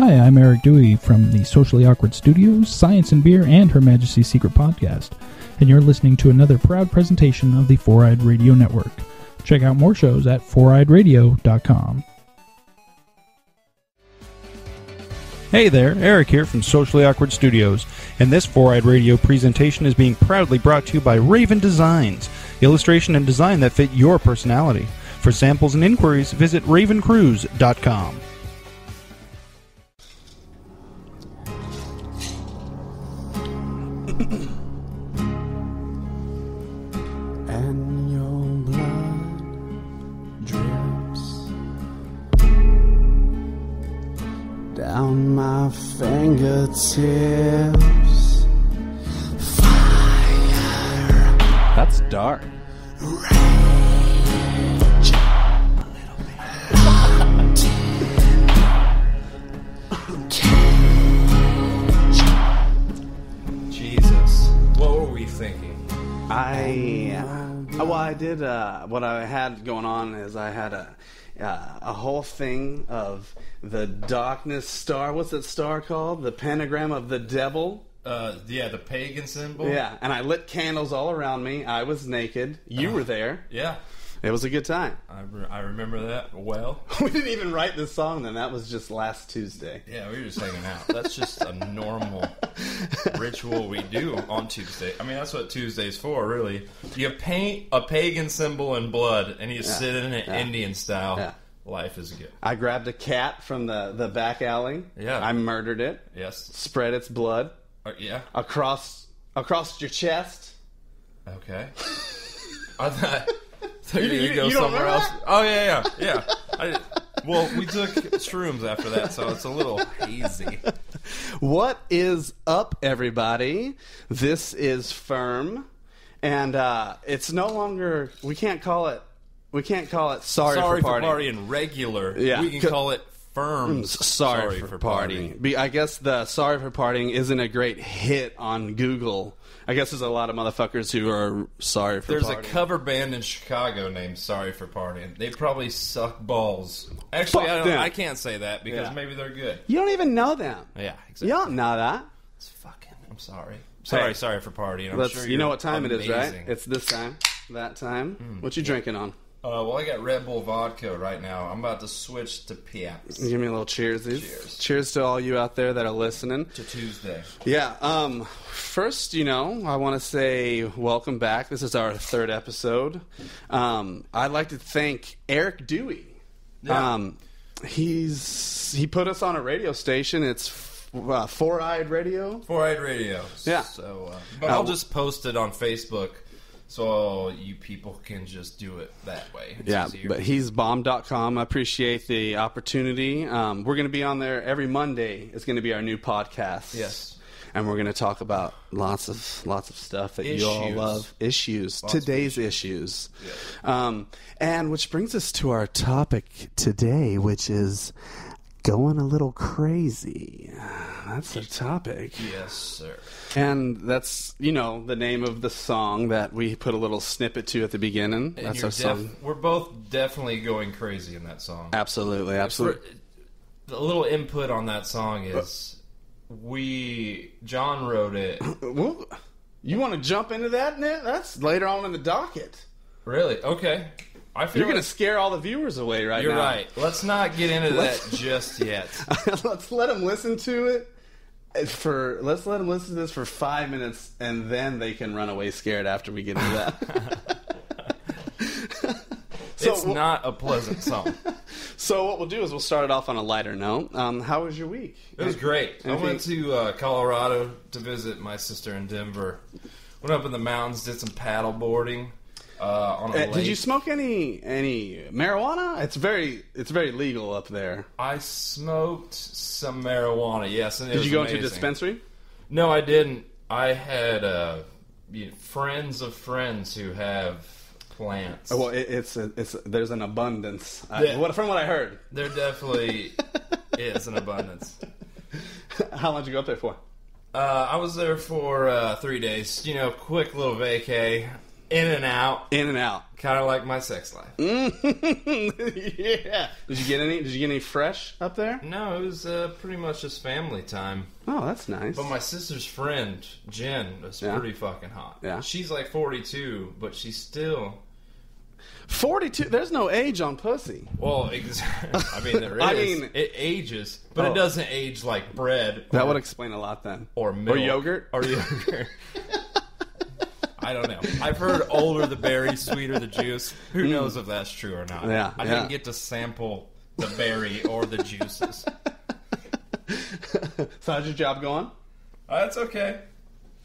Hi, I'm Eric Dewey from the Socially Awkward Studios, Science and Beer, and Her Majesty's Secret Podcast, and you're listening to another proud presentation of the Four Eyed Radio Network. Check out more shows at foureyedradio.com. Hey there, Eric here from Socially Awkward Studios, and this Four Eyed Radio presentation is being proudly brought to you by Raven Designs, illustration and design that fit your personality. For samples and inquiries, visit ravencruise.com. down my fingertips. That's dark. Jesus. What were we thinking? I uh, well, I did. Uh, what I had going on is I had a uh, a whole thing of the darkness star. What's that star called? The pentagram of the devil. Uh, yeah, the pagan symbol. Yeah, and I lit candles all around me. I was naked. You were there. Yeah, It was a good time. I, re- I remember that well. We didn't even write this song then. That was just last Tuesday. Yeah, we were just hanging out. That's just a normal ritual we do on Tuesday. I mean, that's what Tuesday's for, really. You paint a pagan symbol in blood, and you sit in it yeah. Indian style. Yeah. Life is good. I grabbed a cat from the, the back alley. Yeah. I murdered it. Yes. Spread its blood Uh, yeah. across across your chest. Okay. I thought, thought you were You- gonna go you somewhere else. that? Oh yeah, yeah, yeah. I, well, we took shrooms after that, so it's a little hazy. What is up, everybody? This is Fürm, and uh, it's no longer. We can't call it. We can't call it. Sorry, Sorry for for partying. partying regular. Yeah. we can call it Fürm. Mm, sorry, for, partying. Be- I guess the "Sorry for partying" isn't a great hit on Google. I guess there's a lot of motherfuckers who are sorry for There's partying. a cover band in Chicago named Sorry for Partying. They probably suck balls. Actually, Fuck I, don't. I can't say that because Yeah. maybe they're good. you don't even know them. Yeah, exactly. You don't know that. It's fucking. I'm sorry. Sorry, Hey. sorry for partying. I'm sure you know what time it is, right? It's this time, that time. Hmm. What you drinking on? Uh, well, I got Red Bull vodka right now. I'm about to switch to Pabst Give me a little cheers. Cheers. Cheers to all you out there that are listening. to Tuesday. Yeah. Um. First, you know, I want to say welcome back. This is our third episode. Um. I'd like to thank Eric Dewey. Yeah. Um. He's he put us on a radio station. It's uh, Four Eyed Radio. Four Eyed Radio. Yeah. So, uh, but Uh, I'll just post it on Facebook, so you people can just do it that way. It's Yeah, easier. but he's bomb.com. I appreciate the opportunity. Um, we're going to be on there every Monday. It's going to be our new podcast. Yes. And we're going to talk about lots of lots of stuff that you all love. Issues. Lots Today's issues. Um, and which brings us to our topic today, which is going a little crazy. That's the topic. yes, sir. And that's, you know, the name of the song that we put a little snippet to at the beginning. And That's our song. we're both definitely going crazy in that song. Absolutely, absolutely. The little input on that song is we John wrote it. You want to jump into that, Nick? That's later on in the docket. really? Okay. I feel You're going to scare all the viewers away right You're now. right. Let's not get into that just yet. let's let them listen to it for. Let's let them listen to this for five minutes, and then they can run away scared after we get into that. so, it's not a pleasant song. so what we'll do is we'll start it off on a lighter note. Um, how was your week? It was great. I Anything- went to uh, Colorado to visit my sister in Denver. Went up in the mountains, did some paddle boarding uh, on a Uh, lake. did you smoke any any marijuana? It's very it's very legal up there. I smoked some marijuana. Yes, and it Did you go into a dispensary? No, I didn't. I had uh, you know, friends of friends who have plants. Oh, Well, it, it's a, it's there's an abundance. I, what, from what I heard. there definitely is an abundance. How long did you go up there for? Uh, I was there for uh, three days. You know, quick little vacay. In and out, In and out. kind of like my sex life. yeah. Did you get any? Did you get any fresh up there? No, it was uh, pretty much just family time. Oh, that's nice. But my sister's friend, Jen, was Yeah. pretty fucking hot. Yeah. She's like 42, but she's still. Forty-two. There's no age on pussy. Well, ex- I mean, there is. I mean- it ages, but Oh. it doesn't age like bread. That or, would explain a lot then. or milk. Or yogurt? Or yogurt. I don't know. I've heard older the berry, sweeter the juice. Who knows if that's true or not? Mm. Yeah, I yeah. didn't get to sample the berry or the juices. So how's your job going? Uh, That's okay.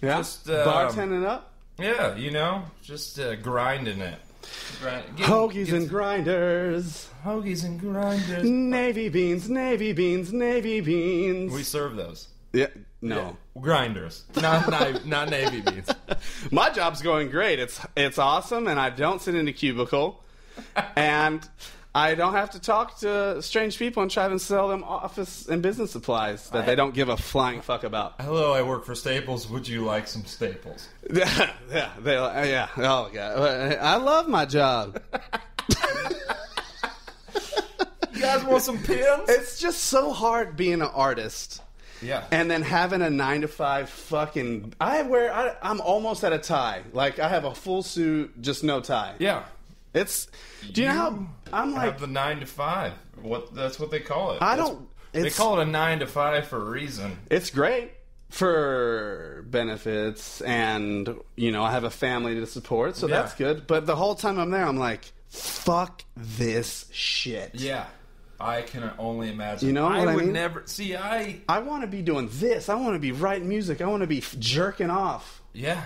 Yeah. Just, um, bartending up. Yeah, you know, just uh, grinding it. Grind, get- Hoagies get- and grinders. hoagies and grinders. Navy beans, navy beans, navy beans. We serve those. Yeah. No. Grinders, not not, not navy beans. My job's going great. It's it's awesome, and I don't sit in a cubicle, and I don't have to talk to strange people and try to sell them office and business supplies that they don't give a flying fuck about. Hello, I work for Staples. Would you like some Staples? yeah, yeah, they, yeah. Oh god, I love my job. You guys want some pins? It's just so hard being an artist. Yeah. And then having a nine to five fucking. I wear. I, I'm almost at a tie. Like I have a full suit, just no tie. yeah. It's. Do you, know how I'm like? the nine to five. What that's what they call it. I That's- don't. They call it a nine to five for a reason. It's great for benefits, and you know I have a family to support, so Yeah. that's good. But the whole time I'm there, I'm like, fuck this shit. Yeah. I can only imagine. You know I what I would mean? never see. I I want to be doing this. I want to be writing music. I want to be f- jerking off. yeah.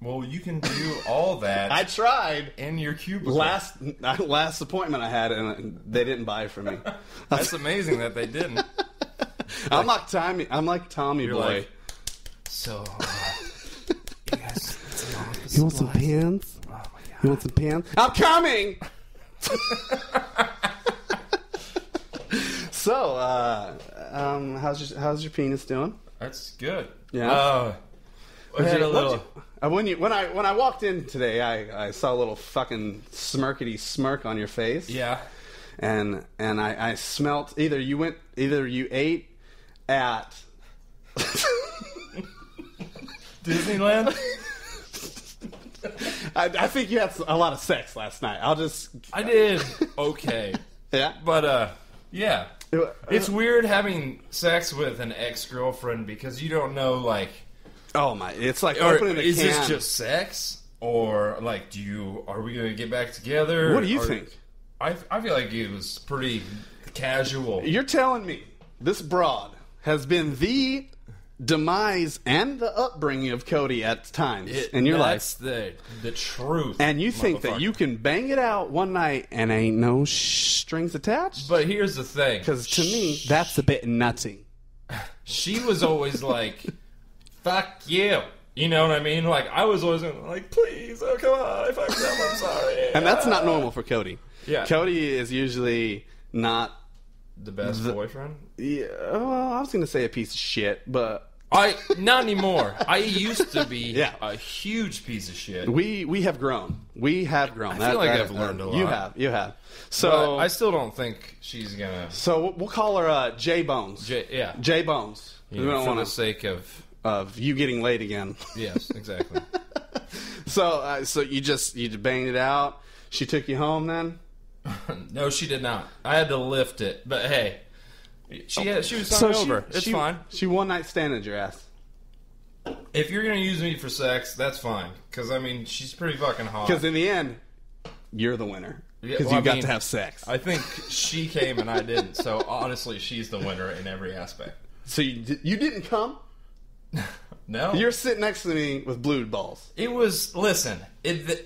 Well, you can do all that I tried. in your cubicle. Last last appointment I had, and they didn't buy for me. That's amazing that they didn't. I'm like Tommy. I'm like Tommy You're boy. like, so, uh, you guys, it's an office you want some pants? Oh my god. You want some pants? I'm coming. So, uh, um, how's your how's your penis doing? That's good. Yeah? Uh, I had a little. you- uh, when you when I when I walked in today, I, I saw a little fucking smirkety smirk on your face. Yeah. and and I, I smelt either you went either you ate at Disneyland. I, I think you had a lot of sex last night. I'll just I did okay, yeah. but uh, yeah. It's weird having sex with an ex girlfriend because you don't know like, Oh my! It's like or opening a is can. this just sex or like, do you are we gonna get back together? What do you Or- think? I I feel like it was pretty casual. You're telling me this broad has been the demise and the upbringing of Cody at times It- in your life, that's the the truth. and you think that you can bang it out one night and ain't no sh- strings attached? But here's the thing, Because to me, that's a bit nutty. she was always like, "Fuck you." You know what I mean? Like I was always like, "Please, oh come on, if I come, I'm sorry." And that's not normal for Cody. Yeah. Cody is usually not. the best boyfriend. Yeah, well, I was going to say a piece of shit, but I not anymore. I used to be Yeah. a huge piece of shit. we we have grown. We have grown. I feel like I've learned a lot. You have. You have. So But I still don't think she's gonna. so we'll call her uh, J Bones. J, yeah, J Bones. you we don't for want the to sake of of you getting laid again. yes, exactly. so uh, so you just you just banged it out. She took you home then. no, she did not. I had to lift it, but hey, she had, she was So hungover. she, it's she, fine. She one night standed your ass. If you're gonna use me for sex, that's fine. Because I mean, she's pretty fucking hot. Because in the end, you're the winner. Yeah, Because well, you I got mean, to have sex. I think she came and I didn't. So honestly, she's the winner in every aspect. so you you didn't come. No, You're sitting next to me with blue balls. It was listen. It the,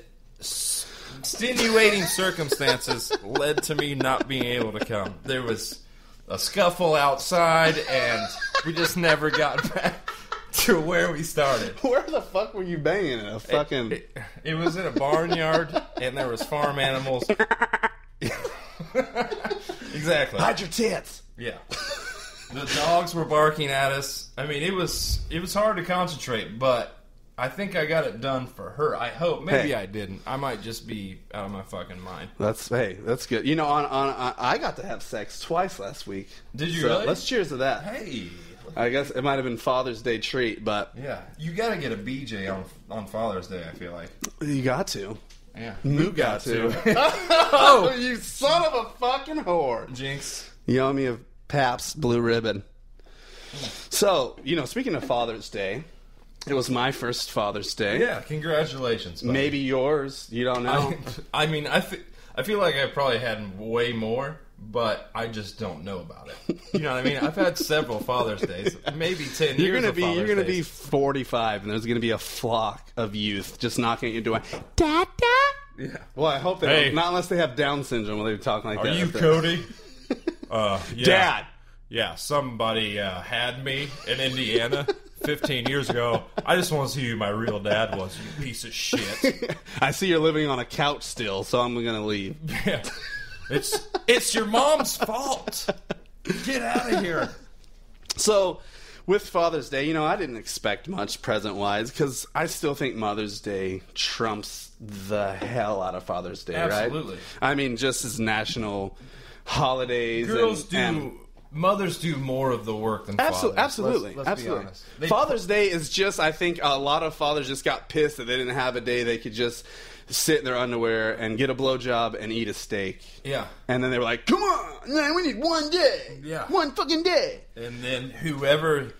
extenuating circumstances led to me not being able to come. There was a scuffle outside, and we just never got back to where we started. Where the fuck were you banging? In a fucking. It, it was in a barnyard, and there was farm animals. exactly. Hide your tits. Yeah. The dogs were barking at us. I mean, it was it was hard to concentrate, but I think I got it done for her. I hope. Maybe Hey. I didn't. I might just be out of my fucking mind. That's hey, that's good. You know, on, on, on I got to have sex twice last week. Did you So really? Let's cheers to that. Hey. I guess it might have been Father's Day treat, but Yeah, you got to get a BJ on on Father's Day. I feel like. you got to. Yeah, You got to. oh, you son of a fucking whore. Jinx. You owe me a Pabst Blue Ribbon. Hmm. So, you know, speaking of Father's Day, it was my first Father's Day. Yeah, congratulations. buddy. Maybe yours. You don't know. I, I mean, I, fe- I feel like I probably had way more, but I just don't know about it. You know what I mean? I've had several Father's Days, maybe 10 You're years gonna of be you're Father's gonna be Days. 45, and there's gonna be a flock of youth just knocking at your door. Dad, dad. Yeah. Well, I hope they Hey. don't. Not unless they have Down syndrome, when they're talking like that. Are that. you If Cody? Uh, yeah. Dad? Yeah, somebody uh, had me in Indiana 15 years ago. I just want to see who my real dad was, you piece of shit. I see you're living on a couch still, so I'm gonna leave. Yeah. It's it's your mom's fault. Get out of here. So, with Father's Day, you know, I didn't expect much present wise because I still think Mother's Day trumps the hell out of Father's Day, Absolutely. right? I mean, just as national holidays. Girls and, do. and- mothers do more of the work than Absolutely, fathers. absolutely, Let's, let's absolutely. Be honest. They- Father's Day is just, I think, a lot of fathers just got pissed that they didn't have a day they could just sit in their underwear and get a blowjob and eat a steak. Yeah. And then they were like, "Come on, man, we need one day, Yeah. one fucking day." And then whoever,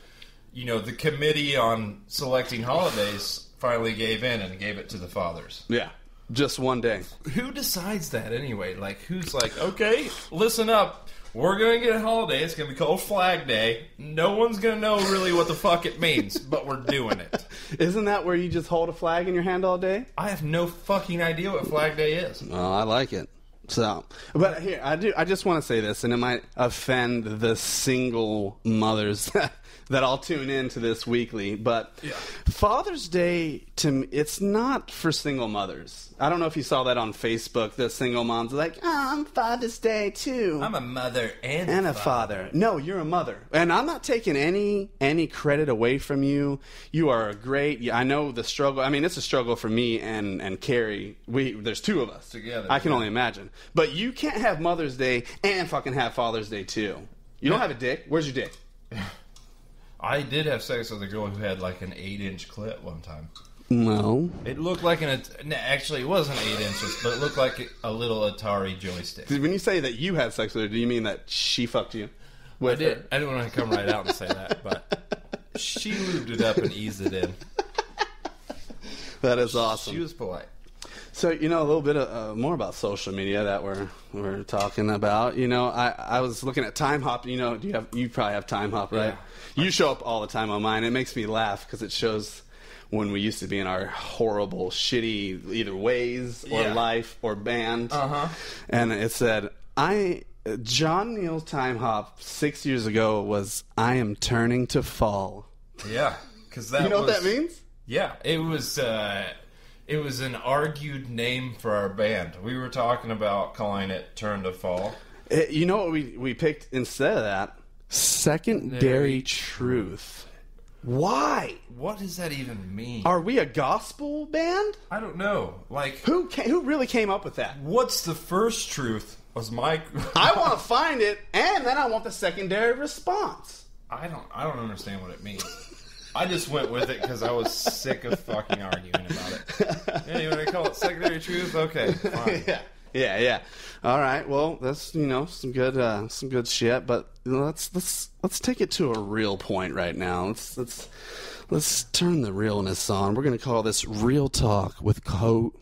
you know, the committee on selecting holidays finally gave in and gave it to the fathers. Yeah, just one day. Who decides that anyway? Like, who's like, okay, listen up. We're gonna get a holiday. It's gonna be called Flag Day. No one's gonna know really what the fuck it means, but we're doing it. Isn't that where you just hold a flag in your hand all day? I have no fucking idea what Flag Day is. Well, I like it. So, but here I do. I just want to say this, and it might offend the single mothers that I'll tune in to this weekly. But Father's Day to me, it's not for single mothers. I don't know if you saw that on Facebook. The single moms are like, "Oh, I'm Father's Day too." I'm a mother and, and a father. No, you're a mother, and I'm not taking any any credit away from you. You are a great. I know the struggle. I mean, it's a struggle for me and and Carrie. We there's two of us Together, I can yeah. only imagine. But you can't have Mother's Day and fucking have Father's Day too. You don't have a dick. Where's your dick? I did have sex with a girl who had like an eight inch clit one time. No. It looked like an. no, Actually, it wasn't eight inches, but it looked like a little Atari joystick. When you say that you had sex with her, do you mean that she fucked you? I did. her? I didn't want to come right out and say that, but she lubed it up and eased it in. That is awesome. She was polite. So you know a little bit of, uh, more about social media that we're we're talking about. You know, I, I was looking at Timehop. You know, do you have you probably have Timehop, right? You show up all the time on mine. It makes me laugh because it shows when we used to be in our horrible, shitty either ways or Yeah. life or band. Uh-huh. And it said, "I." John Neal's Timehop six years ago was "I am turning to fall." Yeah, because that You know was, what that means? Yeah, it was. Uh, it was an argued name for our band. We were talking about calling it "Turn to Fall." Eh, you know what we, we picked instead of that? Secondary Dairy truth. Why? What does that even mean? Are we a gospel band? I don't know. Like, Who ca who really came up with that? what's the first truth? Was my I want to find it, and then I want the secondary response. I don't. I don't understand what it means. I just went with it because I was sick of fucking arguing about it. Anyway, they call it secondary truth. Okay, fine. yeah, yeah, yeah. All right. Well, that's you know some good uh, some good shit. But let's let's let's take it to a real point right now. Let's let's let's turn the realness on. We're gonna call this real talk with Co.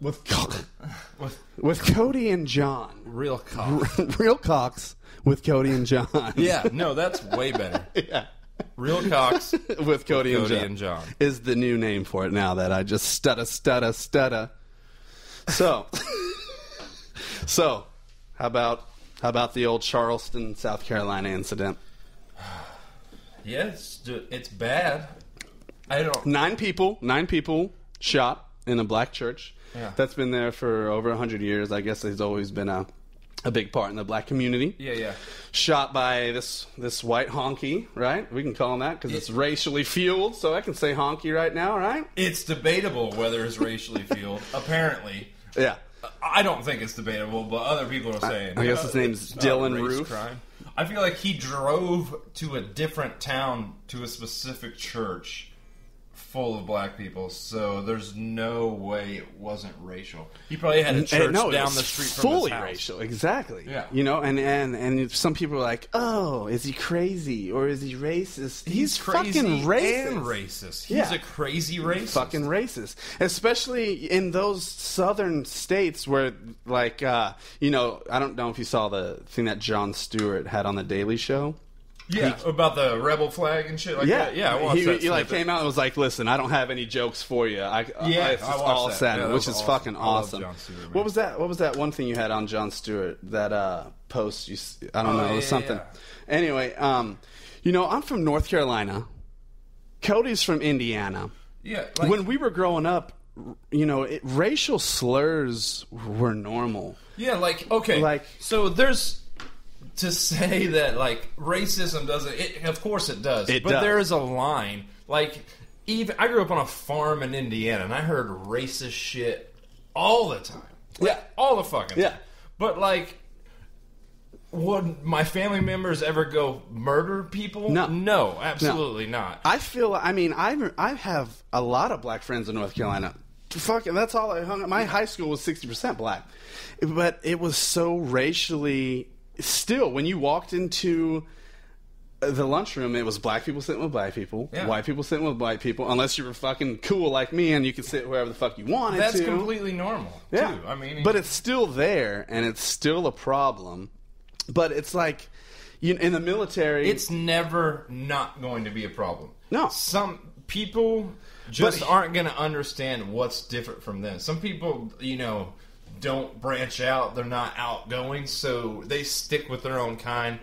With Co- With with Cody and John. real cock. real cocks with Cody and John. Yeah, no, that's way better. yeah. Real cocks. With Cody, and, Cody John. and John. is the new name for it now that I just stutta stutta stutta. So, so how about how about the old Charleston, South Carolina incident? Yeah, it's, it's bad. I don't. Nine people, nine people shot in a black church. Yeah. That's been there for over a hundred years. I guess there's always been a a big part in the black community. Yeah, yeah. Shot by this this white honky, right? We can call him that because it's racially fueled. So I can say honky right now, right? It's debatable whether it's racially fueled. Apparently, Yeah. I don't think it's debatable, but other people are saying. I guess "Uh, his name's Dylann Roof." Crime. I feel like he drove to a different town to a specific church full of black people, so there's no way it wasn't racial. He probably had a And church no, down the street from fully his house. racial, exactly. Yeah. you know, and and and some people are like, "Oh, is he crazy or is he racist?" He's, crazy fucking racist. and racist. He's Yeah. a crazy racist. Fucking racist, especially in those southern states where, like, uh, you know, I don't know if you saw the thing that Jon Stewart had on the Daily Show. Yeah, about the rebel flag and shit like Yeah, that. Yeah, I he, he like came out and was like, "Listen, I don't have any jokes for you. I, Yeah, I, it's I all that. sad, Yeah, which is awesome. fucking awesome." Stewart, what was that? What was that one thing you had on Jon Stewart? That uh, post you? I don't Oh, know. It was something. yeah. Anyway, um, you know, I'm from North Carolina. Cody's from Indiana. Yeah, like, when we were growing up, you know, it, racial slurs were normal. Yeah, like okay, Like- so there's to say that like racism doesn't. It, of course it does, It but does. there is a line. Like even I grew up on a farm in Indiana, and I heard racist shit all the time. Like, Yeah. all the fucking Yeah. time. But like. Would my family members ever go murder people? No. no, absolutely not. I feel. I mean, I I have a lot of black friends in North Carolina. Fucking, that's all I hung. My high school was sixty percent black, but it was so racially. Still, when you walked into uh, the lunchroom, it was black people sitting with black people, Yeah. white people sitting with white people. Unless you were fucking cool like me and you could sit wherever the fuck you wanted That's to. completely normal. Yeah. too. I mean, but it's still there, and it's still a problem. But it's like, you in the military, it's never not going to be a problem. No. Some people just But- aren't going to understand what's different from them. Some people, you know, don't branch out. They're not outgoing, so they stick with their own kind,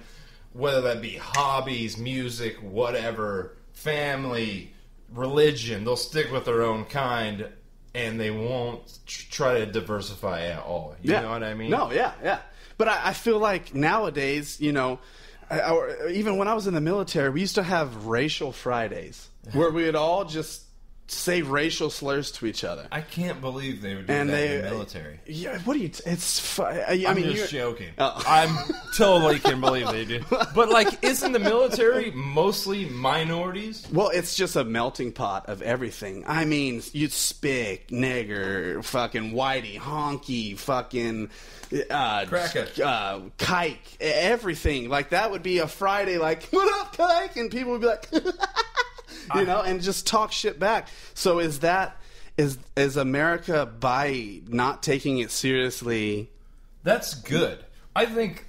whether that be hobbies, music, whatever, family, religion. They'll stick with their own kind. And they won't try to diversify at all. You know what I mean? No, yeah, yeah. But I, I feel like nowadays, you know, I, I- even when I was in the military, we used to have racial Fridays where we would all just say racial slurs to each other. I can't believe they would do and that they, in the military. Yeah, what do you? T- it's. Fu- I, I mean, just joking. Oh. I'm totally can believe they do. But like, isn't the military mostly minorities? Well, it's just a melting pot of everything. I mean, you spick, nigger, fucking whitey, honky, fucking uh, Cracker. uh, kike, everything. Like that would be a Friday. Like, what up, kike? And people would be like, you know, and just talk shit back. So is that is is America by not taking it seriously? That's good. I think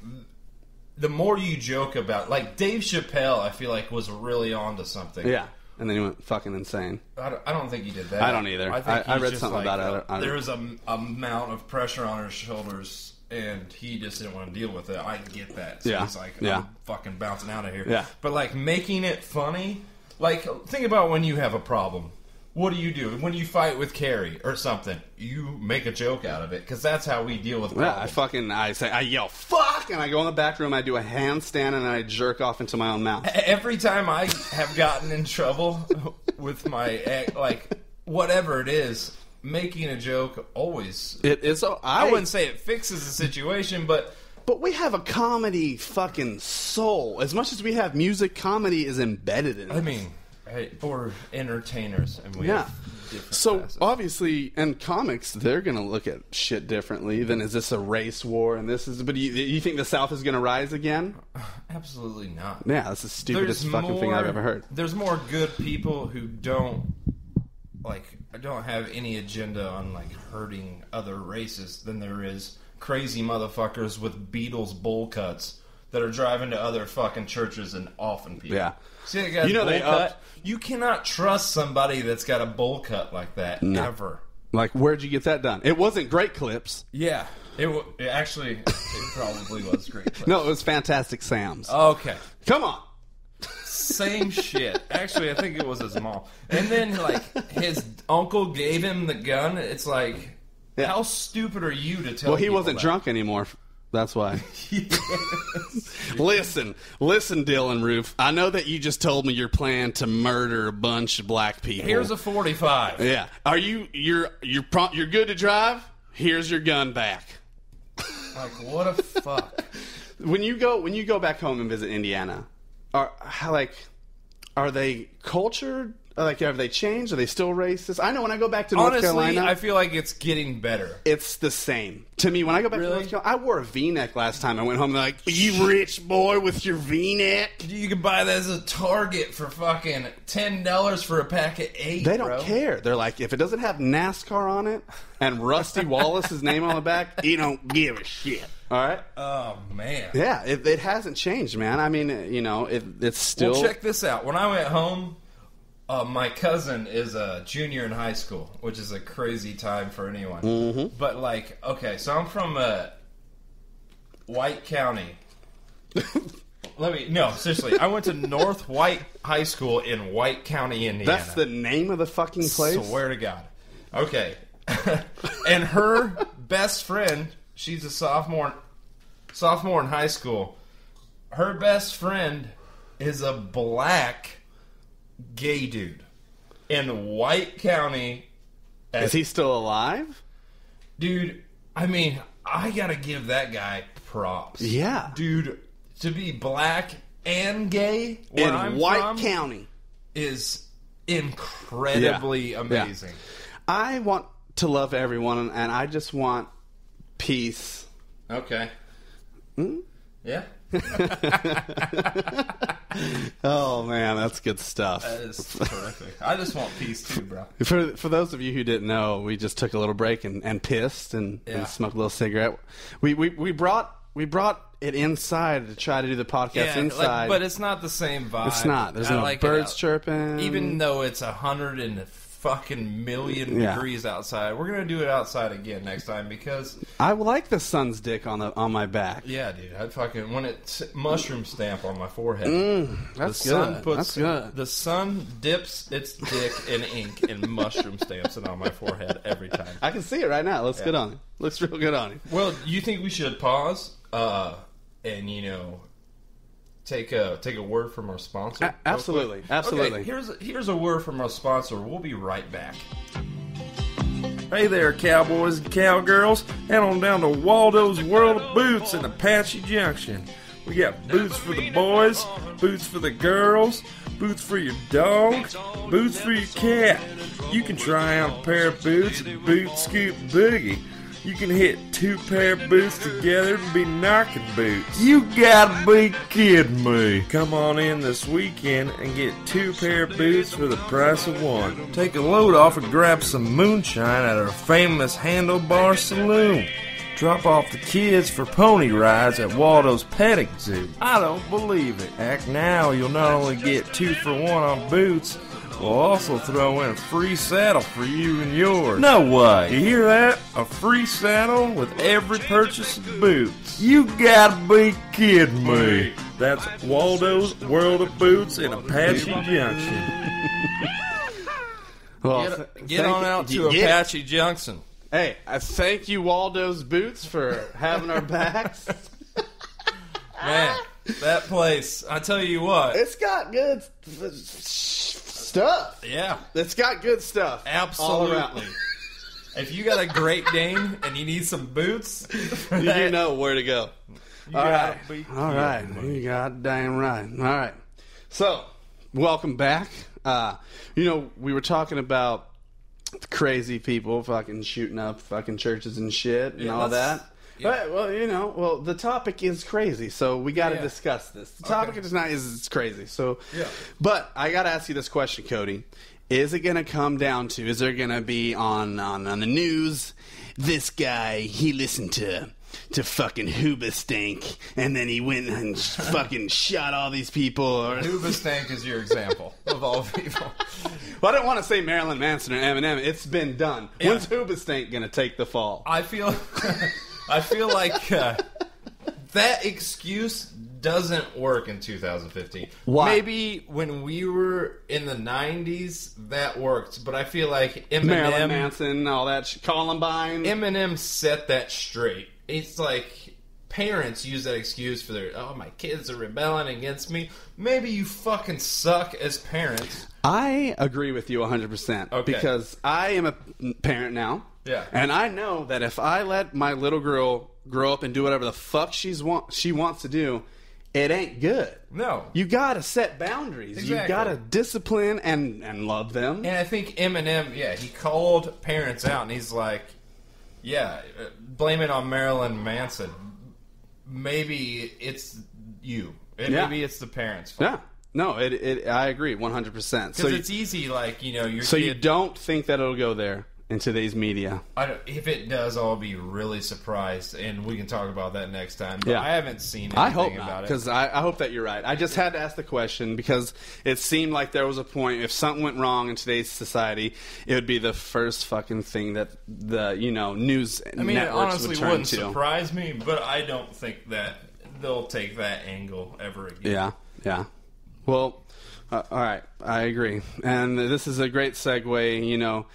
the more you joke about, like Dave Chappelle, I feel like was really onto something. Yeah. And then he went fucking insane. I don't, I don't think he did that. I don't either. think I- I read something like, about it. I don't- I there was a m- amount of pressure on his shoulders, and he just didn't want to deal with it. I get that. So Yeah. he's like, Yeah. I'm fucking bouncing out of here. Yeah. But like making it funny, like think about when you have a problem. What do you do when you fight with Carrie or something? You make a joke out of it because that's how we deal with Problems. Yeah, I fucking I say I yell fuck and I go in the back room, I do a handstand and I jerk off into my own mouth. Every time I have gotten in trouble with my like whatever it is, making a joke always. It is I, I wouldn't say it fixes the situation, but but we have a comedy fucking soul. As much as we have music, comedy is embedded in it. I mean, hey, we're entertainers, and we yeah. So facets. obviously, in comics, they're gonna look at shit differently. Than is this a race war? And this is. But you, you think the South is gonna rise again? absolutely not. Yeah, that's the stupidest There's fucking thing I've ever heard. There's more good people who don't like don't have any agenda on like hurting other races than there is crazy motherfuckers with Beatles bowl cuts that are driving to other fucking churches and offing people. Yeah. See guy's You know they cut? upped- You cannot trust somebody that's got a bowl cut like that No. ever. Like, where'd you get that done? It wasn't great clips. Yeah. It, w- it actually it probably was great. No, it was Fantastic Sam's. Okay. Come on. Same shit. Actually, I think it was his mom. And then, like, his uncle gave him the gun. It's like, Yeah. how stupid are you to tell? Well, he wasn't that? drunk anymore. That's why. listen, listen, Dylann Roof. I know that you just told me your plan to murder a bunch of black people. Here's a 45. yeah. Are you you're you're pro- you're good to drive? Here's your gun back. Like, what a fuck. When you go when you go back home and visit Indiana, are how like are they cultured? Like have they changed? Are they still racist? I know when I go back to North Honestly, Carolina, I feel like it's getting better. it's the same to me. When I go back Really? to North Carolina, I wore a V-neck last time. I went home. They're like, "You rich boy with your V-neck." You can buy that as a Target for fucking $10 for a pack of eight, They don't bro. care. They're like, if it doesn't have NASCAR on it and Rusty Wallace's name on the back, you don't give a shit. All right. Oh, man. Yeah, it, it hasn't changed, man. I mean, you know, it, it's still. Well, check this out. When I went home, uh, my cousin is a junior in high school, which is a crazy time for anyone. Mm-hmm. But like, okay, so I'm from uh, White County. Let me no seriously. I went to North White High School in White County, Indiana. That's the name of the fucking place. Swear to God. Okay. and her best friend, she's a sophomore sophomore in high school. Her best friend is a black gay dude in White County. Is he still alive? Dude, I mean, I gotta give that guy props. Yeah. Dude, to be black and gay In I'm White County. is incredibly Yeah. amazing. I want to love everyone, and I just want peace. Okay. Hmm? Yeah. Oh man, that's good stuff. That is terrific. I just want peace too, bro. For for those of you who didn't know, we just took a little break and, and pissed and, Yeah. and smoked a little cigarette. We, we we brought we brought it inside to try to do the podcast inside. like, but it's not the same vibe. It's not. There's I no like birds chirping. Even though it's a hundred and fucking million Yeah. degrees outside, we're gonna do it outside again next time because I like the sun's dick on the on my back. yeah, dude, I'd fucking when it mushroom stamp on my forehead. Mm, That's the sun good. puts That's good. the sun dips its dick in ink and mushroom stamps it on my forehead every time. I can see it right now. It looks good on it. Looks real good on it. Well, you think we should pause uh, and you know take a take a word from our sponsor? A- absolutely. Absolutely. Okay, here's here's a word from our sponsor. We'll be right back. Hey there, cowboys and cowgirls. Head on down to Waldo's World of Boots in Apache Junction. We got boots for the boys, boots for the girls, boots for your dog, boots for your cat. You can try on a pair of boots at Boot Scoop Boogie. You can hit two pair of boots together and be knocking boots. You gotta be kidding me. Come on in this weekend and get two pair of boots for the price of one. Take a load off and grab some moonshine at our famous Handlebar Saloon. Drop off the kids for pony rides at Waldo's Petting Zoo. I don't believe it. Act now, you'll not only get two for one on boots, we'll also throw in a free saddle for you and yours. No way. You hear that? A free saddle with every purchase of boots. You gotta be kidding me. That's Waldo's World of Boots in Apache Junction. Well, Get, get on out to yeah. Apache Junction. Hey, I thank you, Waldo's Boots, for having our backs. Man, that place, I tell you what. it's got good f- stuff. Yeah. It's got good stuff. Absolutely. If you got a Great Dane and you need some boots, you know where to go. All right. All right. You right. All right. You goddamn right. All right. So, welcome back. Uh, you know, we were talking about crazy people fucking shooting up fucking churches and shit and Yeah, all that. Yeah. But, well, you know, well, the topic is crazy, so we got to Yeah. discuss this. The topic Okay. tonight is it's crazy. So, Yeah. but I got to ask you this question, Cody. Is it going to come down to? Is there going to be on, on on the news? This guy he listened to to fucking Hoobastank, and then he went and fucking shot all these people. Or, Hoobastank is your example of all people. well, I don't want to say Marilyn Manson or Eminem. It's been done. Yeah. When's Hoobastank going to take the fall? I feel, I feel like uh, that excuse doesn't work in 2015. Why? Maybe when we were in the 90s, that worked, but I feel like Marilyn Eminem, Manson, all that sh- Columbine. Eminem set that straight. It's like parents use that excuse for their oh my kids are rebelling against me. Maybe you fucking suck as parents. I agree with you 100% Okay. because I am a parent now. Yeah. And I know that if I let my little girl grow up and do whatever the fuck she's want, she wants to do, it ain't good. No. You got to set boundaries. You got to discipline and and love them. And I think Eminem, yeah, he called parents out, and he's like, "Yeah, blame it on Marilyn Manson. Maybe it's you. And Yeah. Maybe it's the parents' fault. yeah. No, it, it I agree 100%. So Because you, it's easy, like you know, your so kid. you don't think that it'll go there in today's media. I don't, if it does, I'll be really surprised, and we can talk about that next time. But Yeah. I haven't seen anything I hope not, about it. because I, I hope that you're right. I just had to ask the question because it seemed like there was a point if something went wrong in today's society, it would be the first fucking thing that the you know news I mean, it networks honestly would turn wouldn't to. surprise me, but I don't think that they'll take that angle ever again. Yeah, yeah. Well, uh, all right, I agree, and this is a great segue. You know,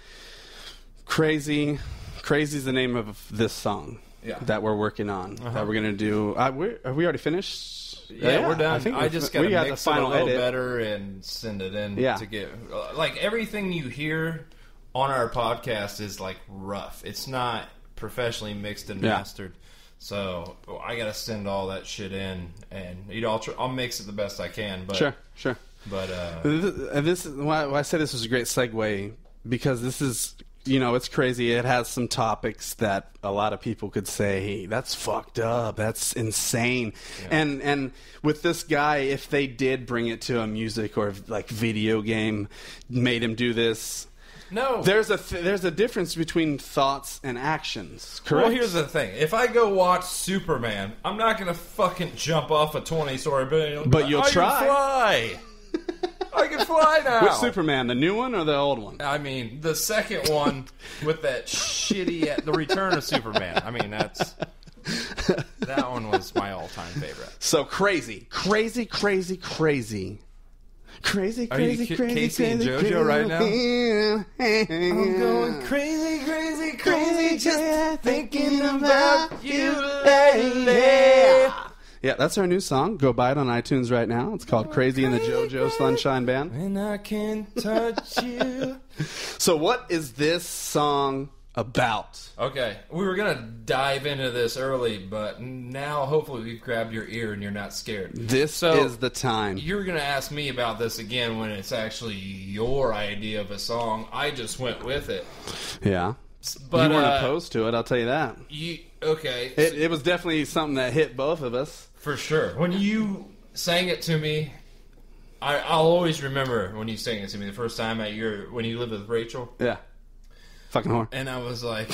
crazy, crazy is the name of this song. Yeah. Uh-huh. That we're working on. That we're gonna do. Uh, we're, are we already finished? Yeah, we're done. I, think we're just got to mix the final it a little edit. better and send it in Yeah. to get like everything you hear on our podcast is like rough. It's not professionally mixed and Yeah. mastered. So I got to send all that shit in, and you know I'll tr- I'll mix it the best I can. But Sure, sure. but uh, This, this is why, why I said this was a great segue because this is you know it's crazy. It has some topics that a lot of people could say hey, that's fucked up, that's insane. And and with this guy, if they did bring it to a music or like video game, made him do this. no, There's a th- there's a difference between thoughts and actions. Correct. Well, here's the thing: if I go watch Superman, I'm not gonna fucking jump off a 20 story building. But you'll try. Can fly. I can fly now. Which Superman, the new one or the old one? I mean, the second one with that shitty, the Return of Superman. I mean, that's that one was my all-time favorite. So crazy, crazy, crazy, crazy. Crazy, Are you crazy, Ca- crazy, Casey and crazy, JoJo right now? now? I'm going crazy, crazy, crazy, just thinking about about you lately. Yeah, that's our new song. Go buy it on iTunes right now. It's called Crazy in the JoJo Sunshine Band. And I can touch you. So, what is this song about? Okay, we were gonna dive into this early, but now hopefully we've grabbed your ear and you're not scared. This So- is the time. You're gonna ask me about this again when it's actually your idea of a song. I just went with it, Yeah. but you weren't uh, opposed to it, I'll tell you that. You okay? It, it was definitely something that hit both of us. For sure. When you sang it to me, I, I'll always remember when you sang it to me the first time at your when you lived with Rachel, Yeah. Fucking whore. and I was like,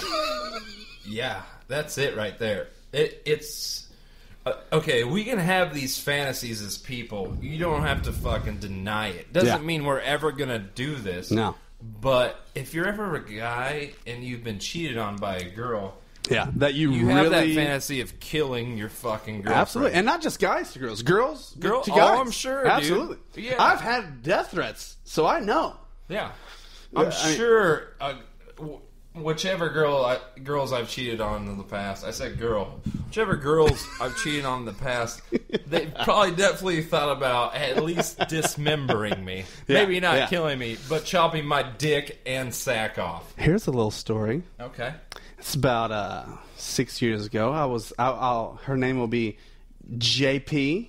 "Yeah, that's it right there." It, it's uh, okay. We can have these fantasies as people. You don't have to fucking deny it. Doesn't Yeah. mean we're ever gonna do this. No. But if you're ever a guy and you've been cheated on by a girl, Yeah. That you, you really. have that fantasy of killing your fucking girlfriend. Absolutely, and not just guys to girls, girls Girl- to oh, guys. I'm sure, dude. Absolutely. Yeah. I've had death threats, so I know. Yeah, I'm Yeah, I mean- sure. Uh, w- whichever girl, I, girls I've cheated on in the past, I said girl. Whichever girls I've cheated on in the past, they probably definitely thought about at least dismembering me. Yeah, Maybe not yeah. killing me, but chopping my dick and sack off. Here's a little story. Okay. It's about uh, six years ago. I was. I'll, I'll, her name will be JP.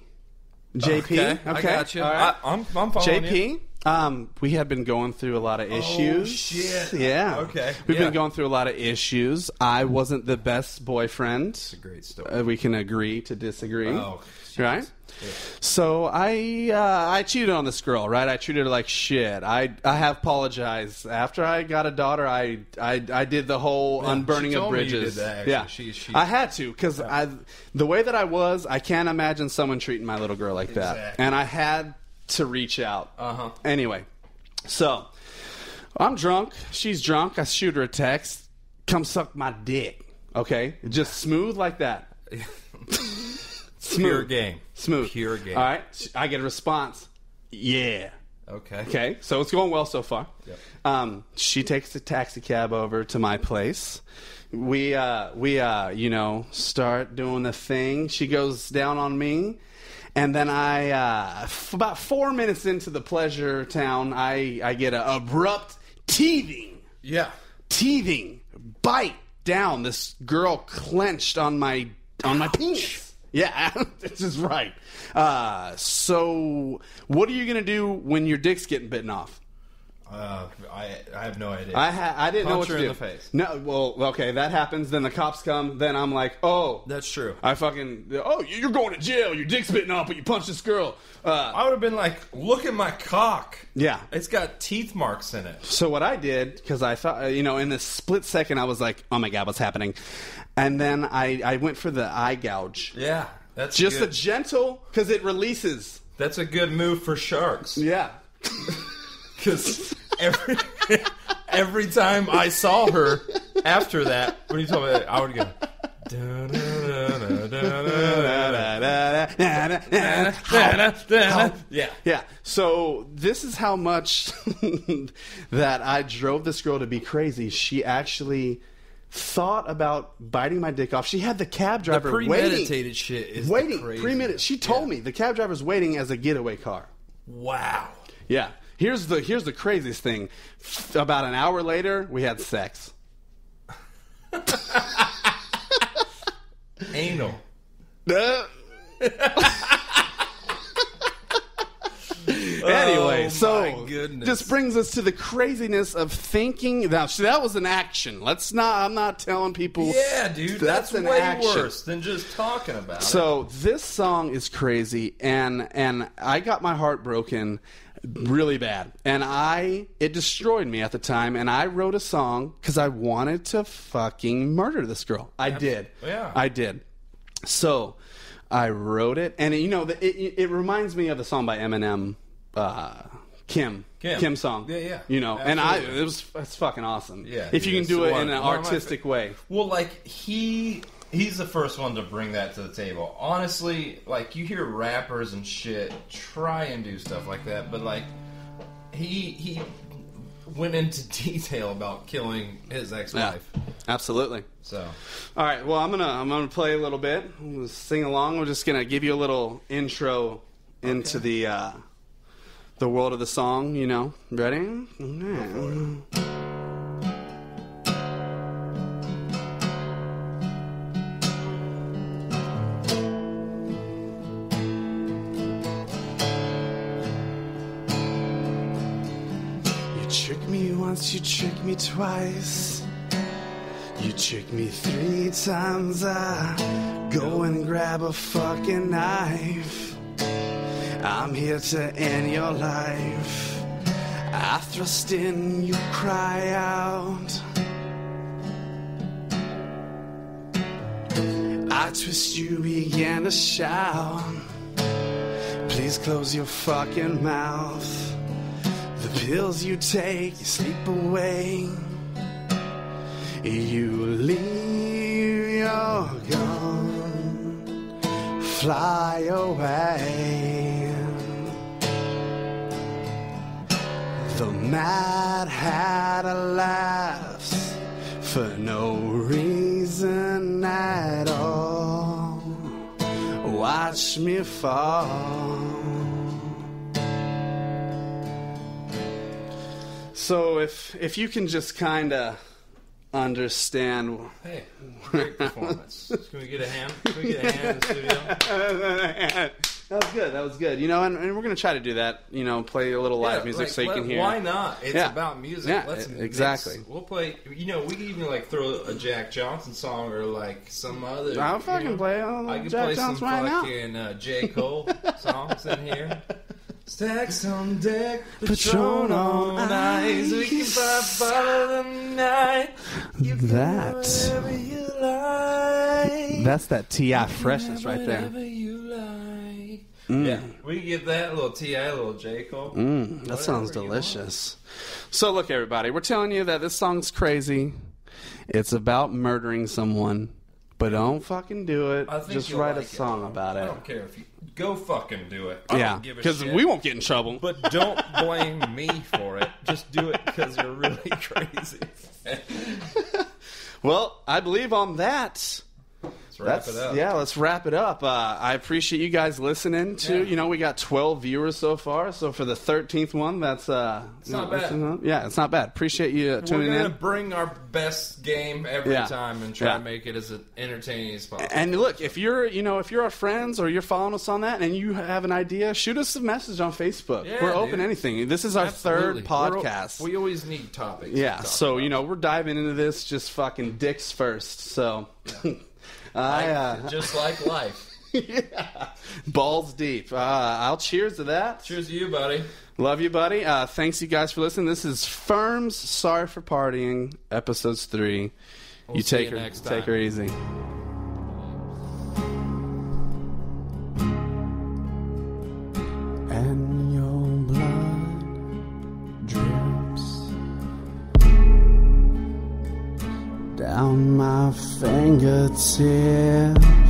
JP. Okay, I got you. all right. I, I'm, I'm following you. Um, we had been going through a lot of issues. shit. Yeah. Okay, We've yeah. been going through a lot of issues. I wasn't the best boyfriend. It's a great story. Uh, we can agree to disagree. Oh, right? So I uh, I cheated on this girl, right? I treated her like shit. I I have apologized after I got a daughter. I I, I did the whole unburning she of told me you bridges. did that, actually. Yeah, She- she- I had to because I the way that I was, I can't imagine someone treating my little girl like that, Exactly. and I had to reach out. Uh-huh. Anyway, so I'm drunk. She's drunk. I shoot her a text. Come suck my dick. Okay, just smooth like that. smooth. Pure game. Smooth. Pure game. All right. I get a response. Yeah. Okay. Okay. So it's going well so far. Yep. Um, she takes a taxi cab over to my place. we uh, we uh, you know start doing the thing. She goes down on me, and then I uh, f- about four minutes into the pleasure town, I I get an abrupt teething, Yeah. teething bite down. This girl clenched on my on my penis. Yeah, this is right. Uh, so, what are you gonna do when your dick's getting bitten off? Uh, I I have no idea. I ha- I didn't know Punch what her to in do. the face. No, well, okay, that happens. Then the cops come. Then I'm like, oh, That's true. I fucking, oh, you're going to jail. Your dick's bitten off, but you punched this girl. Uh, I would have been like, look at my cock. yeah. It's got teeth marks in it. So what I did, because I thought, uh, you know, in this split second, I was like, oh my god, what's happening? And then I, I went for the eye gouge. Yeah. That's Just a good. gentle, because it releases. That's a good move for sharks. Yeah. Because every every time I saw her after that, when you told me that, I would go. Yeah. Yeah. So this is how much that I drove this girl to be crazy. She actually thought about biting my dick off. She had the cab The driver premeditated waiting, shit is waiting, the premeditated. She told Yeah. me the cab driver's waiting as a getaway car. Wow. Yeah. Here's the here's the craziest thing. About an hour later, we had sex. Anal. Uh. anyway, Oh, so this brings us to the craziness of thinking. Now, so that was an action. Let's not. I'm not telling people. Yeah, dude. That's, That's an way action. worse than just talking about it. So this song is crazy, and and I got my heart broken really bad, and I it destroyed me at the time, and I wrote a song because I wanted to fucking murder this girl. I did. yeah. I did. So I wrote it, and you know, the, it, it reminds me of the song by Eminem, uh, Kim. Kim. song. Yeah, yeah. You know, and I it was it's fucking awesome. Yeah, if you can do it in an one of my artistic way. Well, like he he's the first one to bring that to the table. Honestly, like you hear rappers and shit try and do stuff like that, but like he he went into detail about killing his ex-wife. absolutely. So All right. Well, I'm gonna I'm gonna play a little bit. I'm gonna sing along. We're just gonna give you a little intro into the uh, the world of the song. You know, ready? You trick me twice. You trick me three times, I go and grab a fucking knife. I'm here to end your life. I thrust in, you cry out. I twist, you begin to shout. Please close your fucking mouth. The pills you take, you sleep away. You leave, you're gone. Fly away. The Mad Hatter laughs for no reason at all. Watch me fall. So if if you can just kind of understand hey, great performance. Can we get a hand? Can we get a hand in the studio? that was good. That was good. You know, and, and we're gonna try to do that. You know, play a little live Yeah, music like, so you let- can hear. Why not? It's Yeah. about music. Yeah, Let's e- mix- exactly. We'll play. You know, we can even like throw a Jack Johnson song or like some other. I'll fucking know, play I can Jack play Johnson some right fucking uh, J Cole songs in here. Stacks on deck, Patron Patron on on ice. We can buy bottle of night. You That- do you like. That's that T.I. freshness right there. Whatever you like. Yeah, we can get that a little T.I., a little J Cole. Mm, that sounds Whatever you delicious. So look, everybody, we're telling you that this song's crazy. It's about murdering someone, but don't fucking do it. I think Just you'll write like a song about it. about I it. don't care if you go fucking do it. I Yeah, don't give a because shit. we won't get in trouble. But don't blame me for it. Just do it because you're really crazy. Well, I believe on that. Let's wrap That's, it up. Yeah, let's wrap it up. Uh, I appreciate you guys listening to. Yeah. You know, we got 12 viewers so far. So for the 13th one, that's uh, It's not bad. Yeah, it's not bad. Appreciate you uh, We're gonna in. bring our best game every Yeah. time and try Yeah. to make it as entertaining as possible. And look, if you're, you know, if you're our friends or you're following us on that, and you have an idea, shoot us a message on Facebook. Yeah, We're open dude. to anything. This is our Absolutely. third We're- podcast. we always need topics. yeah, talk so about. you know, we're diving into this just fucking dicks first. So, I uh, just like life. balls deep. Uh, I'll cheers to that. Cheers to you, buddy. Love you, buddy. Uh, thanks you guys for listening. This is Fürm's Sorry for Partying, episodes three. We'll you see take you her, next take her easy. and your blood drips down my fingertips. Fire,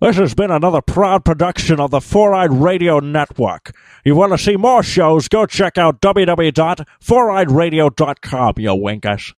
This has been another proud production of the Four Eyed Radio Network. You want to see more shows? Go check out www.foureyedradio.com, you winkers.